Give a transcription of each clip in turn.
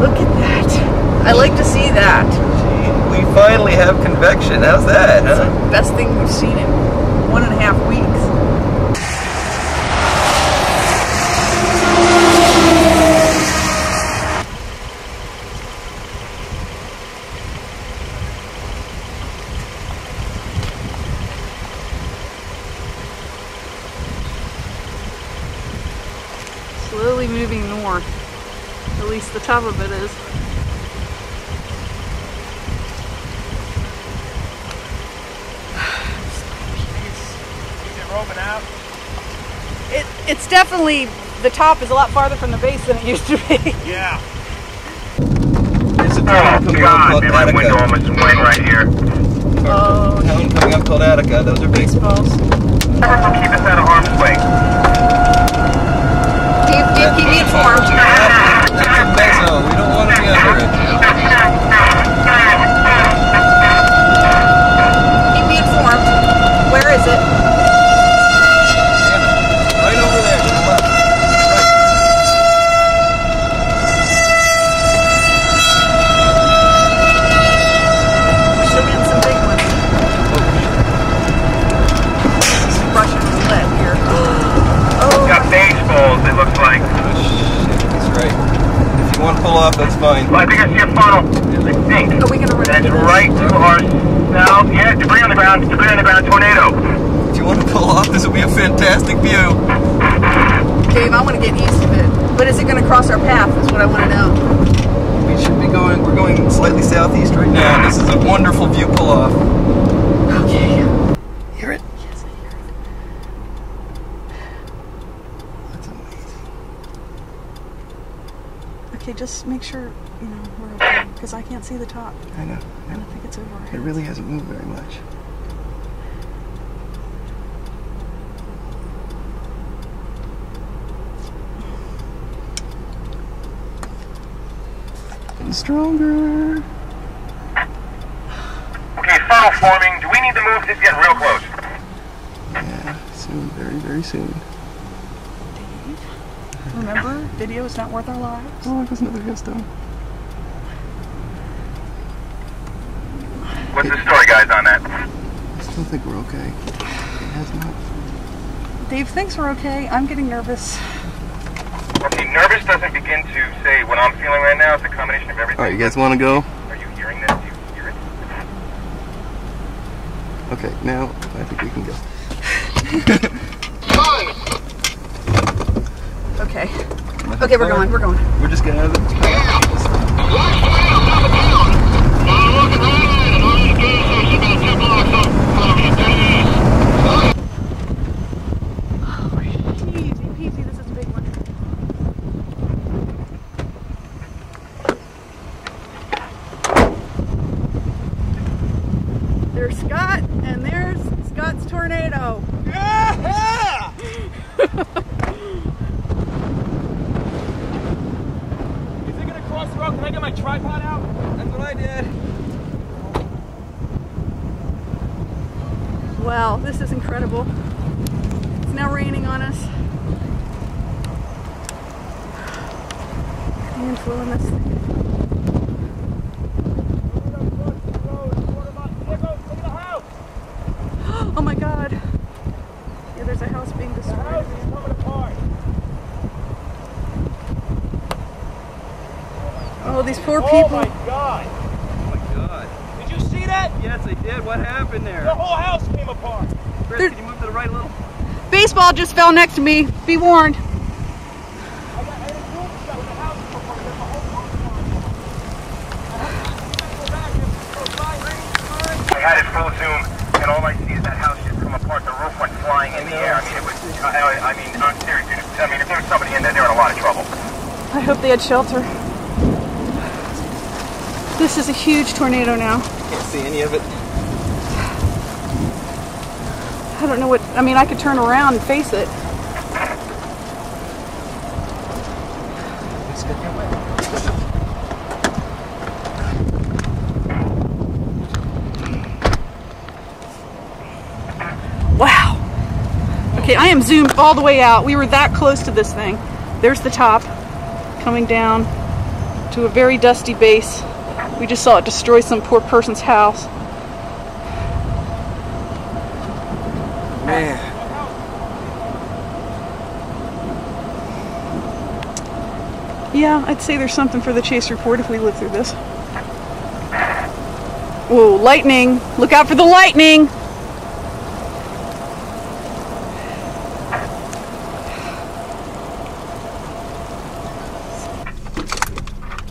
look at that. I like to see that. Gee, we finally have convection. How's that, huh? Best thing we've seen in one and a half weeks. Slowly moving north. At least the top of it is. Is it roving out? It, it's definitely, the top is a lot farther from the base than it used to be. Yeah. There's a Oh, town coming up God, called man, my window Attica. almost went right here. Oh, Town coming up called Attica. Those are big. balls. Never will keep us out of harm's way. Keep, keep, keep me informed. That's a meso. We don't want to be under it. Keep me informed. Where is it? Right over there. to the left. We're still getting some big ones. Russian roulette here. Oh, Got baseballs, it looks like. Oh, shit. That's right. If you pull off, that's fine. Well, I think I see a funnel. I think. are we gonna run That's into right to our south. Yeah, debris on the ground. Debris on the ground. Tornado. If you want to pull off, this will be a fantastic view. Dave, I want to get east of it. But is it going to cross our path? Is what I want to know. We should be going. We're going slightly southeast right now. This is a wonderful view pull off. Okay. Hear it? Yes, I hear it. That's amazing. Okay, just make sure you know we're okay because I can't see the top. I know. I don't think it's over. It really hasn't moved very much. Getting stronger. Okay, funnel forming. Do we need to move? It's getting real close. Yeah, soon, very, very soon. Remember, video is not worth our lives. Oh, there's another hailstone. What's the story, guys, on that? I still think we're okay. It has not. Dave thinks we're okay. I'm getting nervous. Okay, nervous doesn't begin to say what I'm feeling right now. It's a combination of everything. All right, you guys want to go? Are you hearing this? Do you hear it? Okay, now I think we can go. Okay. Okay, we're going. We're going. We're just gonna have it. Easy peasy. This is a big one. There's Scott, and there's Scott's tornado. Yeah! Is it gonna cross the road? Can I get my tripod out? That's what I did. Wow, this is incredible. It's now raining on us. Hand flowing this thing. Oh my god. Yeah, there's a house being destroyed. Oh, these poor people. Oh people. my god! Oh my god. Did you see that? Yes, I did. What happened there? The whole house came apart. Chris, There- can you move to the right a little? Baseball just fell next to me. Be warned. I got had a boom shot when the house came apart. There's a whole house I had it full zoom, and all I see is that house just come apart. The roof went flying in the air. I mean, it was. I, I, I mean, I'm serious, dude. I mean, if there was somebody in there, they're in a lot of trouble. I hope they had shelter. This is a huge tornado now. Can't see any of it. I don't know what, I mean, I could turn around and face it. It's get wet. Wow. Okay, I am zoomed all the way out. We were that close to this thing. There's the top coming down to a very dusty base. We just saw it destroy some poor person's house. Man. Yeah, I'd say there's something for the chase report if we live through this. Whoa, lightning! Look out for the lightning!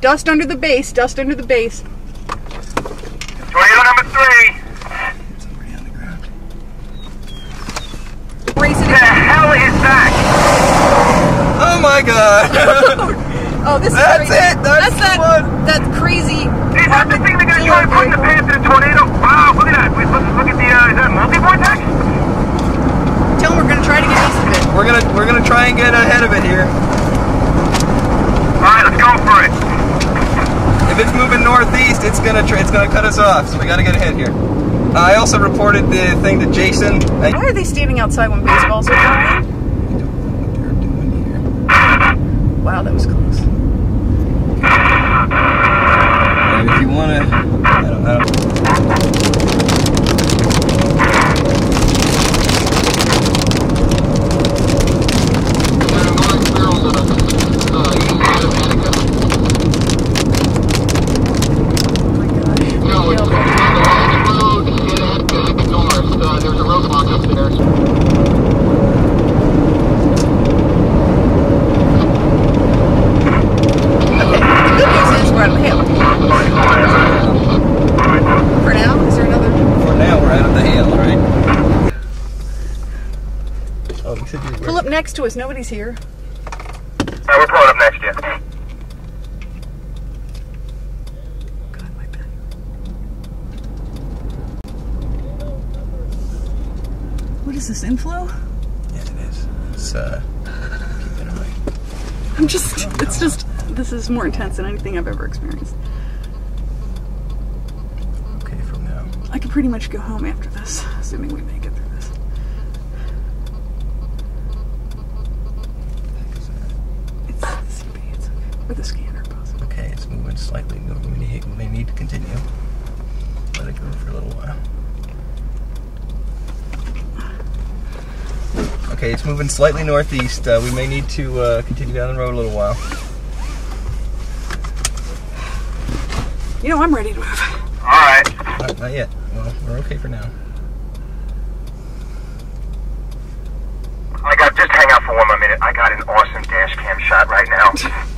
Dust under the base, dust under the base. Tornado number three. Somebody on the ground. Race it The hell is that? Oh my god! Oh, this That's is crazy. it! That's the that, one. that crazy. Is that the thing that got trying to put in the pants in a tornado? Wow, look at that. Wait, look, look at the, uh, is that multi-vortex? Tell them we're gonna try to get east of it. we're gonna we're gonna try and get ahead of it here. Alright, let's go for it. If it's moving northeast, it's gonna it's gonna cut us off. So we gotta get ahead here. Uh, I also reported the thing to Jason. Why are they standing outside when baseballs are? don't know what they're doing here. Wow, that was close. And if you wanna, I don't, I don't. Oh my gosh. No, it's on the road, get ahead, get heading north. Uh, there's a roadblock up there. Okay. The good news is we're out of the hail. For now, is there another? For now, we're out of the hail, right? You said you were. Pull up next to us. Nobody's here. Alright, we're pulling up next, yeah. God, my back. What is this inflow? Yeah, it is. It's uh, keeping away. I'm just. It's just. This is more intense than anything I've ever experienced. Okay, from now. I could pretty much go home after this, assuming we make it through this. It's the CP. It's okay. The scanner, possibly. Okay, it's moving slightly. We may, we may need to continue. Let it go for a little while. Okay, it's moving slightly northeast. Uh, we may need to uh, continue down the road a little while. You know, I'm ready to move. Alright. Not, not yet. Well, we're okay for now. I got, just hang out for one more minute. I got an awesome dash cam shot right now.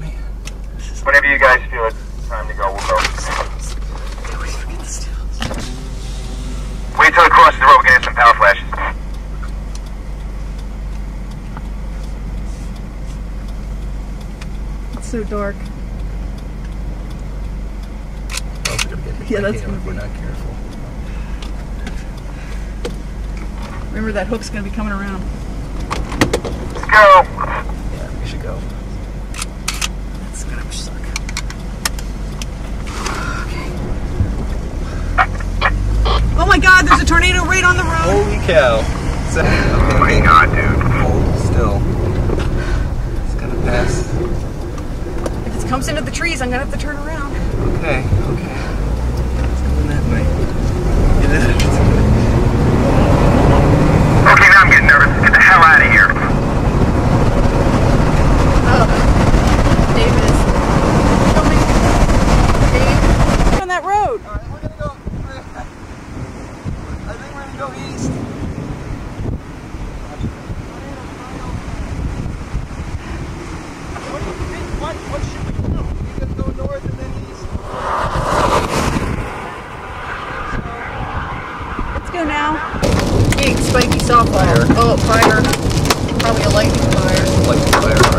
Man. Whenever you guys feel it's time to go, we'll go. I always forget the stills. Wait till it crosses the road, we're gonna get some power flashes. It's so dark. We're also gonna get hit Yeah, that's hail gonna if we're not careful. Remember that hook's gonna be coming around. Let's go. Yeah, we should go. That's gonna suck. Okay. Oh my god, there's a tornado right on the road! Holy cow. So, okay, Oh my okay. god, dude. Hold still. It's gonna pass. Comes into the trees, I'm gonna have to turn around. Okay, okay out of it. Okay, now I'm getting nervous. Get the hell out of here. Oh. David is filming. Dave, on that road. Alright, we're gonna go. I think we're gonna go east. What do you think? What, what should we do? We gonna go north and then east? Let's go now. Big spiky softball. Fire. Oh, fire. Probably a lightning fire. Like fire,